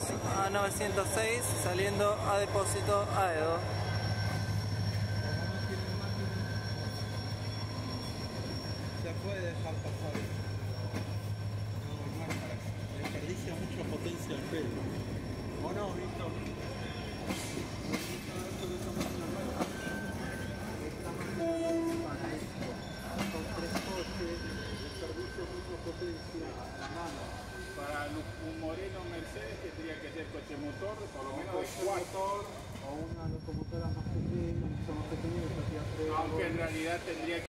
a 906 saliendo a depósito Aedo. Se puede dejar pasar. No, no es para eso. Desperdicia mucha potencia el pelo. ¿O no, Víctor? Son tres coches, desperdicia mucha potencia. Nada. Un Moreno Mercedes tendría que ser coche motor, por lo menos de Coche 4. motor o una locomotora más pequeña, mucho más pequeña que Aunque en realidad tendría que